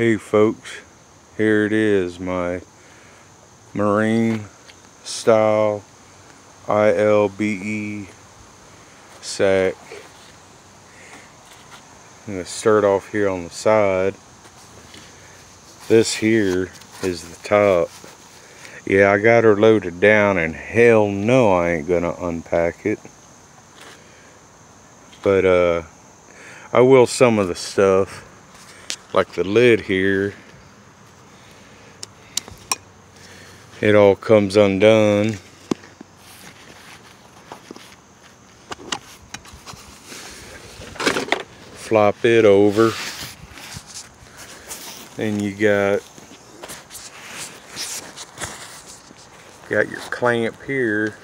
Hey folks, here it is, my marine style ILBE sack. I'm going to start off here on the side. This here is the top. Yeah, I got her loaded down and hell no I ain't going to unpack it. But uh, I will some of the stuff like the lid here it all comes undone. Flop it over then you got got your clamp here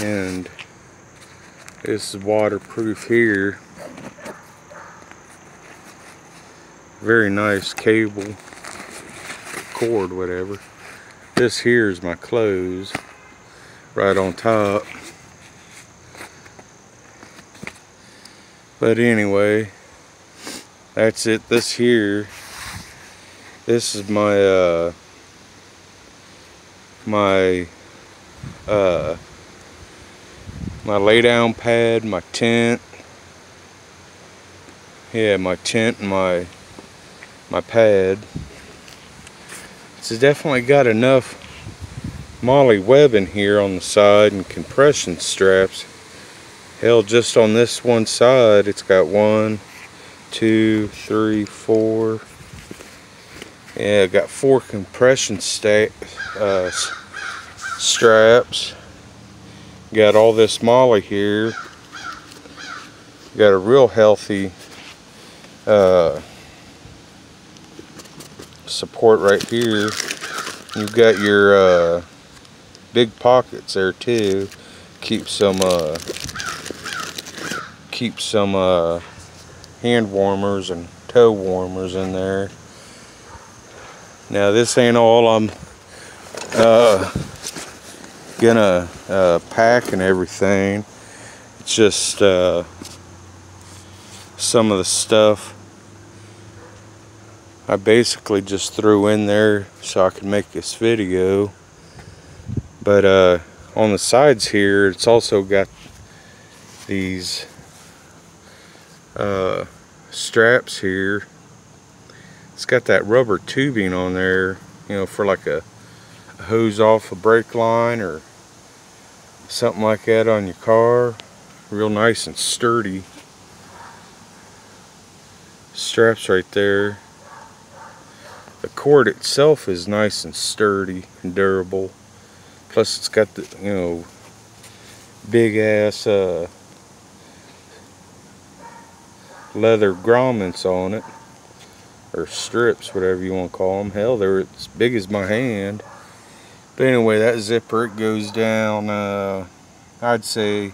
and this is waterproof here. Very nice cable cord whatever. This here is my clothes right on top. But anyway that's it. This here this is my uh my uh my lay down pad, my tent. Yeah, my tent and my my pad. It's definitely got enough MOLLE webbing here on the side and compression straps. Hell, just on this one side, it's got one, two, three, four. Yeah, got four compression sta uh, straps. Got all this MOLLE here. Got a real healthy uh, support right here. You've got your uh, big pockets there too. Keep some uh, keep some uh, hand warmers and toe warmers in there. Now this ain't all I'm uh, gonna uh, pack and everything. It's just uh, some of the stuff I basically just threw in there so I could make this video. But uh, on the sides here, it's also got these uh, straps here. It's got that rubber tubing on there, you know, for like a, a hose off a brake line or something like that on your car. Real nice and sturdy. Straps right there. The cord itself is nice and sturdy and durable. Plus it's got the you know big ass uh, leather grommets on it. Or strips whatever you want to call them hell they're as big as my hand but anyway, that zipper, it goes down, uh, I'd say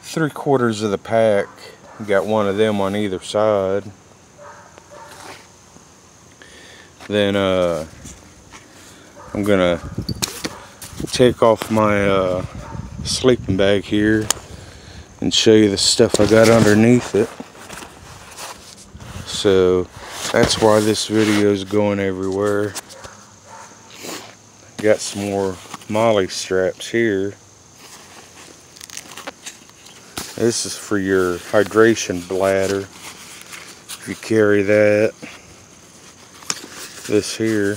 three quarters of the pack. got one of them on either side. Then uh, I'm gonna take off my uh, sleeping bag here and show you the stuff I got underneath it. So that's why this video is going everywhere. Got some more MOLLE straps here. This is for your hydration bladder. If you carry that. This here.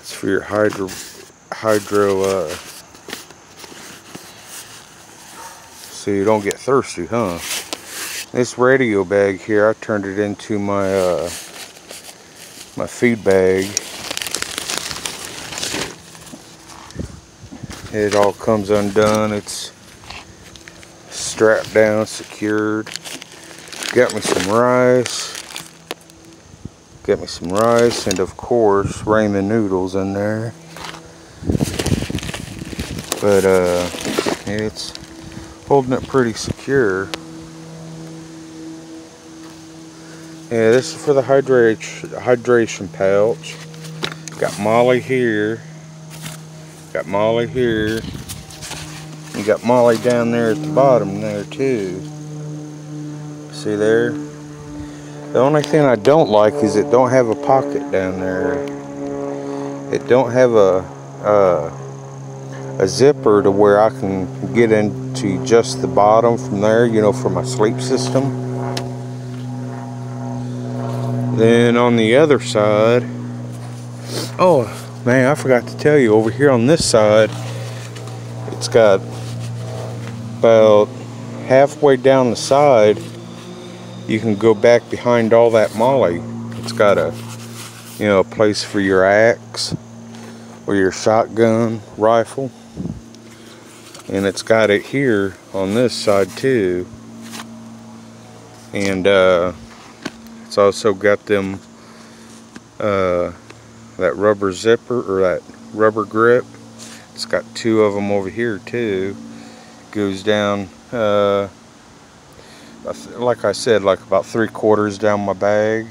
It's for your hydro, hydro, uh, so you don't get thirsty, huh? This radio bag here, I turned it into my, uh, my feed bag. It all comes undone. It's strapped down, secured. Got me some rice. Got me some rice and of course ramen noodles in there. But uh, it's holding it pretty secure. Yeah, this is for the hydration hydration pouch. Got MOLLE here. Got MOLLE here. You got MOLLE down there at the bottom there too. See there? The only thing I don't like is it don't have a pocket down there. It don't have a a zipper to where I can get into just the bottom from there, you know, for my sleep system. Then on the other side, oh man, I forgot to tell you, over here on this side, it's got about halfway down the side, you can go back behind all that MOLLE. It's got a, you know, a place for your axe or your shotgun rifle and it's got it here on this side too and uh, it's also got them uh, that rubber zipper or that rubber grip. It's got two of them over here too. Goes down uh, like I said like about three quarters down my bag